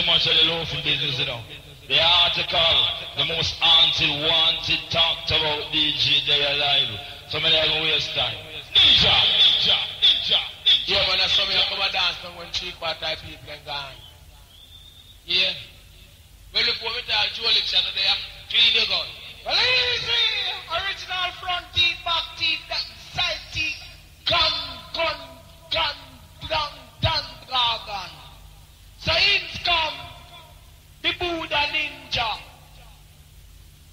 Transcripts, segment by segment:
so much of the loafing business, you know. The article, the most haunted, wanted, talked about DJ Day Alive. So many are going to waste time. Ninja! Ninja! Ninja! Ninja! Yeah, man, that's something I come and dance when three part type people and gone. Yeah. Well, look, when we talk Joe Lick Shot today, clean your gun. Well, easy! Original front teeth, back teeth, that side teeth, gun, gun, gun, gun, gun, gun, gun. So in come the Buddha Ninja.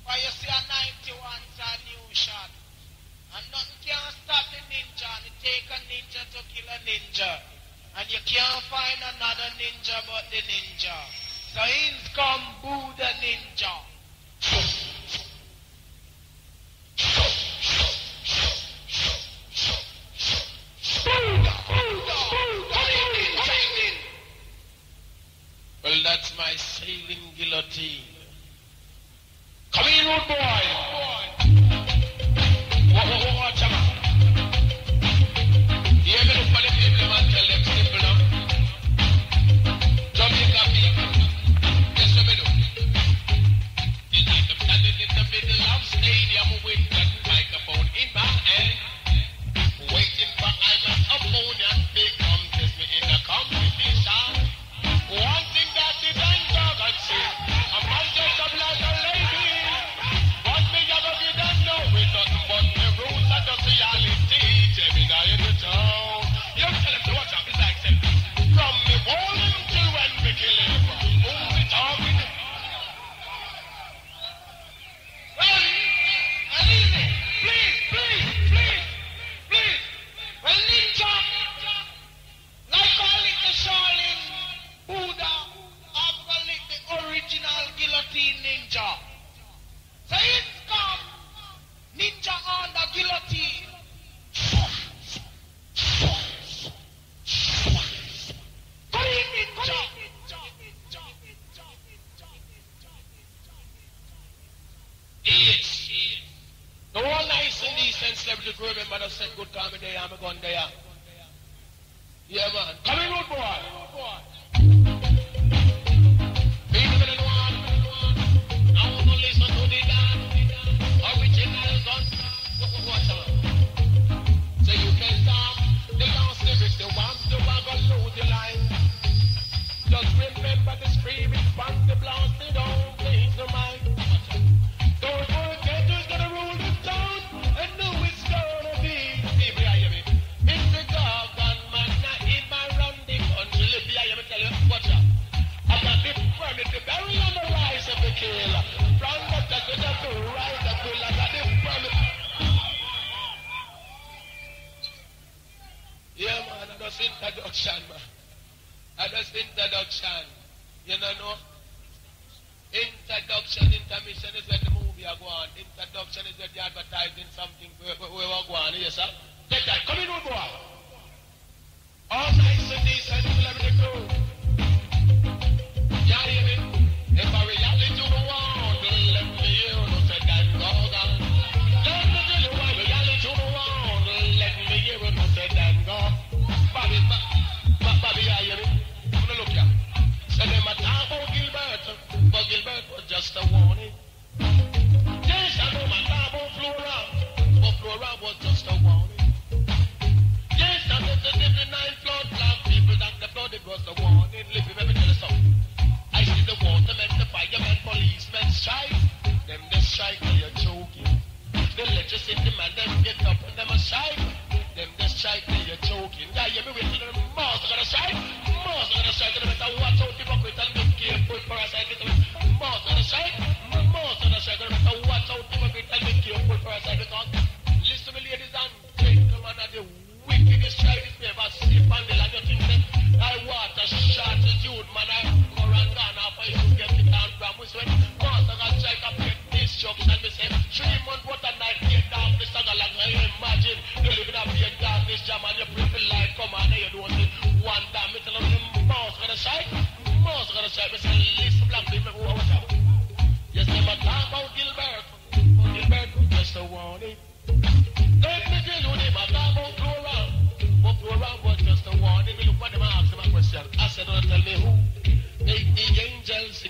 Why you see a 91's a new shot. And nothing can stop the ninja. And take a ninja to kill a ninja. And you can't find another ninja but the ninja. So in come Buddha Ninja. ਕੋਨ ਗਿਆ adoption is when the movie are going. Introduction is when they advertising something where, where, where we're going. Yes, sir? Take that. Come in, we'll go out.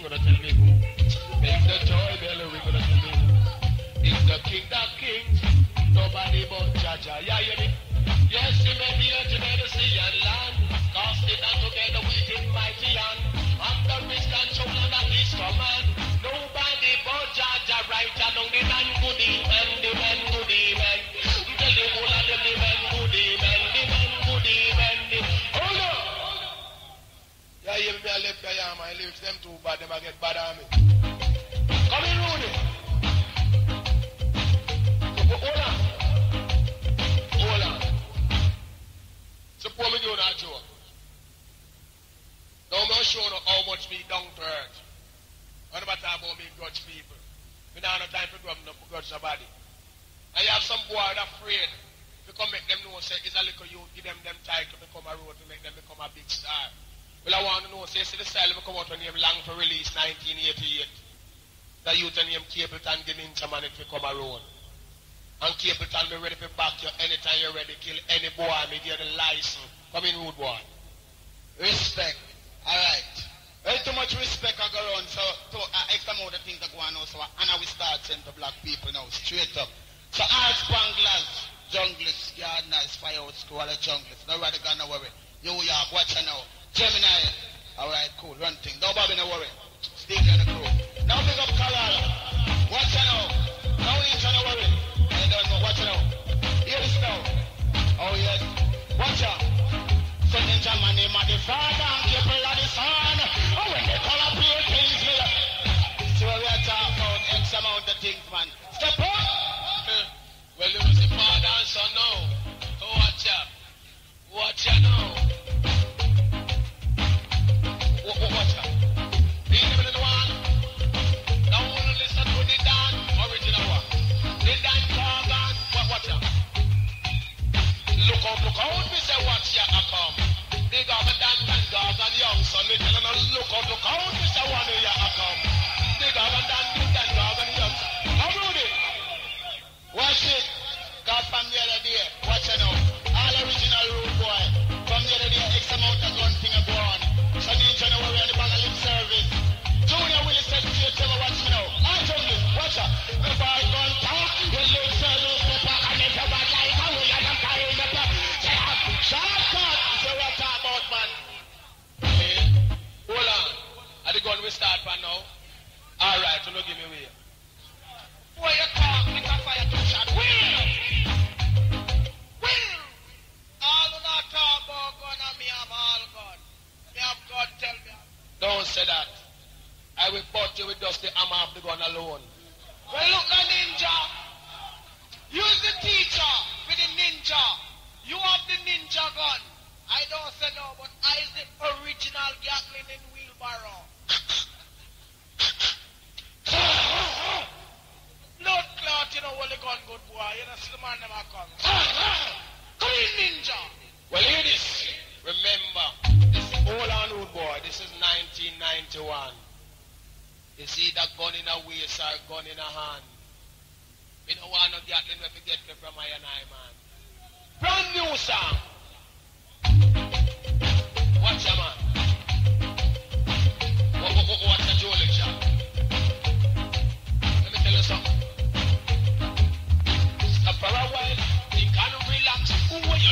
The joy belly ring on the moon. He's the king of kings, nobody but Jaja. Yeah, you me? Yes, he he made the sea and land. Cast it down together with his mighty hand. Under his control and at his command. Nobody but Jaja right along the man my lyrics them too bad, them a get bad on me. Come in, Rudy. Hold on. Hold on. Suppose me do that joke. Now I'm show you how much me down to earth. I'm not talking about me grudge people. Me don't have no time for grudge, no grudge nobody. And you have some boy that afraid to come make them know say it's a little you give them them title to become a road to make them become a big star. Well I want to know say see the style me come out when name long for release 1988. The youth and name Capleton ninja man it become a road. And Capleton be ready to back you anytime you're ready kill any boy me give the license. Come in rude boy. Respect. Alright. Well, too much respect I go around, so to uh, X amount of things that go on now, so and now we start saying to black people now, straight up. So all spanglers, junglers, gardeners, fireworks, squad junglers, no rather gonna worry. New York, watch her now. Gemini, alright, cool, run thing. Don't bother no worry. Steve and the crew. Now big up Colorado. Watch her now. Now each and worry. I don't know, watch her now. Hear this now. Oh yes. Watch out. So ninja man name of the father and people of the son. Look out, look we start for now? All right, so no give me way. Boy, you talk, make a fire two shot. Will! Will! All who not talk about gun and me have all gun. Me have God tell me. Don't say that. I will put you with just the hammer of the gun alone. Well, look, the ninja. Use the teacher with the ninja. You have the ninja gun. I don't say no, but I is the original Gatling in wheelbarrow. Blood clot, you know, what the gun good boy. You know, see the man never come. In, ninja. Well, this. Remember, this hold on, rude boy. This is 1991. You see that gun in a waist or gun in a hand. Me no want no Gatling where to get me from I and I, man. Brand new song. Watch ya, man.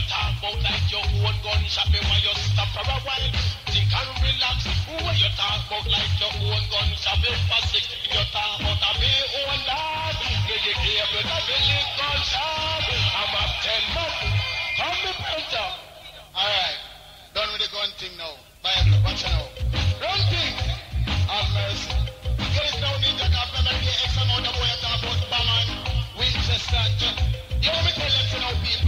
Talk about like your own gun shop? Me why you stop for a while. Think and relax. Are you talk about like your own gun shop? Me for six. You talk about a me own dog. You you care with a village gun shop. I'm a ten month. Come me printer. Alright. Done with the gun thing now. Bible, watch now. Run thing. Have mercy. Get ninja. Cause from every X amount of boy talk about Batman, Winchester. You want me tell them to now, people?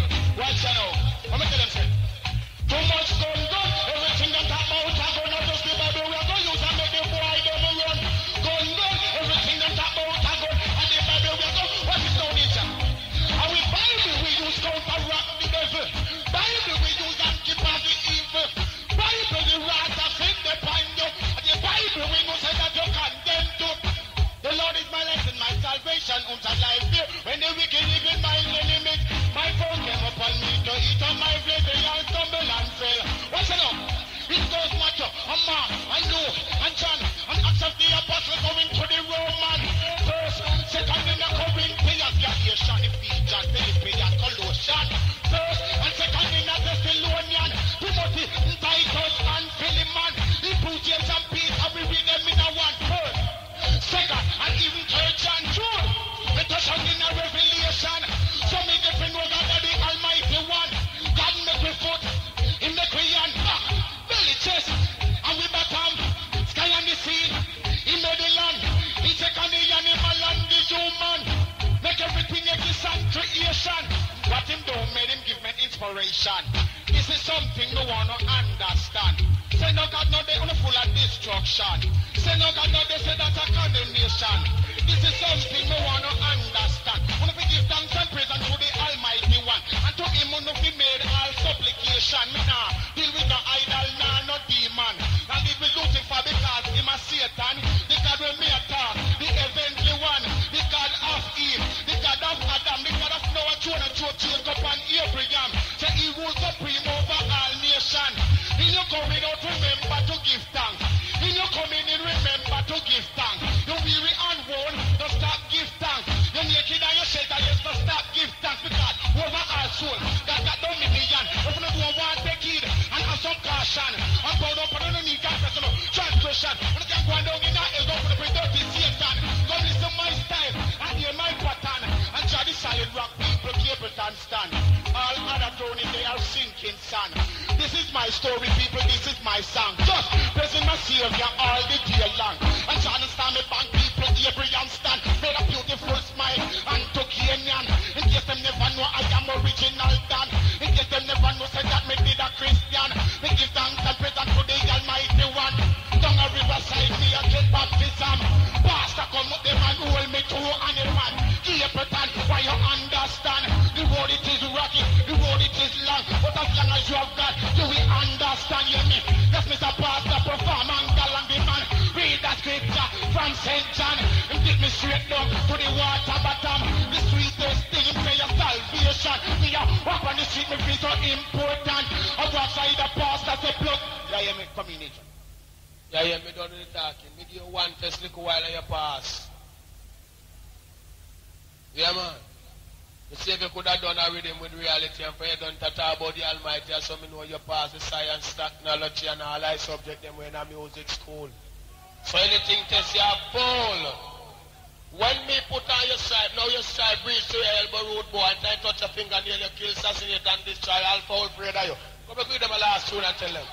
Nation. This is something no one understand. Say no God no they on full of destruction. Say no God no they say that a condemnation. This is something no one understand. Wanna be give thanks and praise unto the Almighty One. And to him be made all supplication. Me nah deal with no my story, people, this is my song. Just praising my Savior all the day long. And trying to stand me bank people, Abraham stand. Made a beautiful smile and to Kenyan. In case them never know I am original Dan. In case them never know say that me did a Christian. Me give thanks and praise unto the Almighty One. Down a riverside, me a get baptism. Pastor come up them and hold me to animal. Keep it on, why you understand? The road it is rocky, the road it is long. But as long as you have down to the water bottom. The sweetest thing for your salvation. Me a walk on the street, me feel so important. I walk side the pastor, say plug. Yeah, yeah, me community. Yeah, yeah, me done the talking. Me give you one test little while you pass. Yeah, man. You see if you could have done a rhythm with reality and for you done to talk about the Almighty, so me know you pass the science, technology and all that subject them when a music school. So anything test you have full. When me put on your side, now your side reach to your elbow root boy and then touch your fingernail, you kill, assassinate and destroy all foul afraid of you. Come back with them a last tune and tell them.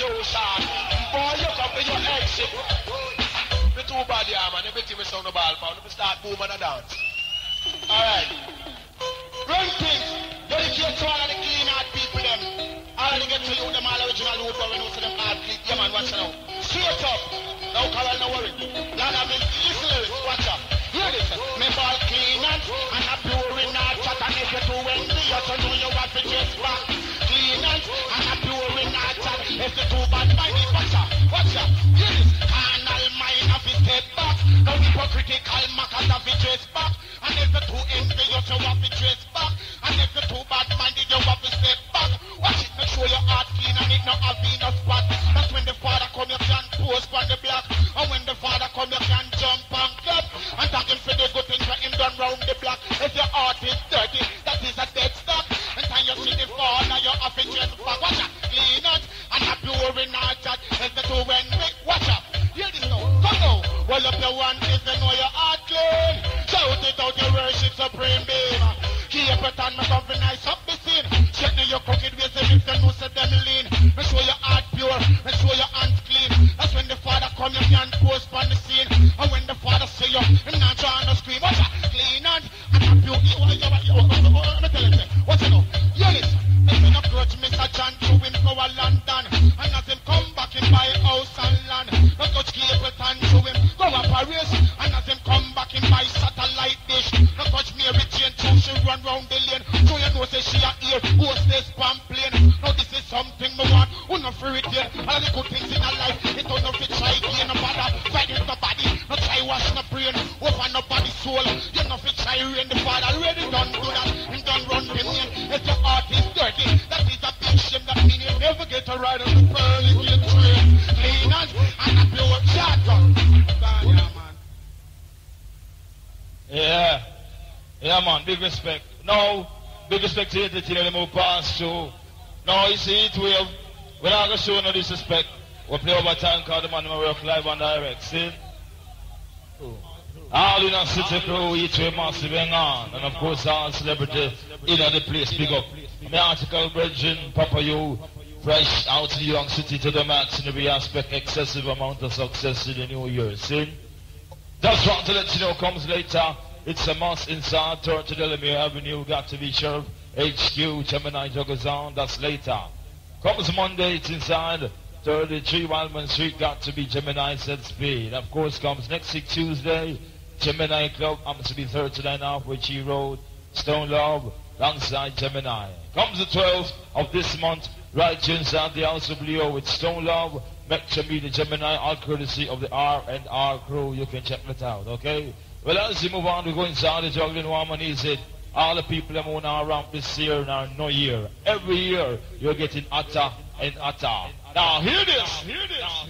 Execution. Boy, you come with your execution. The two everything we sound the ball. We start boom and dance. Alright. Things. Dedicate to all of the clean heart people them. All of the get to you, them all original root boy when you see them all clean. Yeah man, watch now. Straight up. No color, no worry. Lord have been listen lyrics, watch out. Hear this. Me ball clean and and a our chat and if you do when you to know you have to chase back. Clean and and a If you too bad mind it, watch out. Watch out. This. Carnal mind have to step back. No hypocritical mackers have to chase back. And if you too envious, you have to chase back. And if you too bad minded, you have to step back. Watch it, make sure your heart clean and it not have been a spot. That's when the father Well up your one is you know your heart clean. Shout it out, your worship supreme being. Keep it on, me something nice up the scene. Check now your crooked ways and if you know say them lean. Make sure your heart pure, make sure your hands clean. That's when the father come, you can post on the scene. And when the father say you, him not trying to scream. Watch clean and and. You, you, you, you, you, dish. No touch Mary Jane too, she run round the lane. So you know say she a ear, hostess pamphlet. Now this is something me want, who no free it yet. All the good things in her life, it don't know if it try again, no bother. Fight it, no. No try washing the brain, on the soul. You know fi try rain the father already done do that. Him done run the main. If your heart is dirty, that is a big shame. That mean you never get a ride on the Big respect. No, big respect to everything that they move past through. No, you see it wave. We're not going to show no disrespect. We play over time called the man who work live and direct. See? All Inner City crew, each way massive hang on. And of course, all celebrity in the place. Big up. My article, Bridging, Papa, you fresh out to the young city to the max in every aspect, excessive amount of success in the new year. See? Just want to let you know, comes later. It's a must inside turn to Delamere Avenue. Got to be sure. HQ, Gemini on. That's later. Comes Monday, it's inside 33 Wildman Street. Got to be Gemini Set Speed. Of course, comes next week Tuesday. Gemini Club, happens to be 39 off Ritchie Road. Stone Love, alongside Gemini. Comes the 12th of this month, right inside the House of Leo with Stone Love, Metro Media Gemini, all courtesy of the R and R crew. You can check that out, okay? Well, as we move on, we go inside the juggling woman. He said, all the people that to ramp this year and our no year. Every year, you're getting hotter and hotter. Now, hear this, hear this, hear this, hear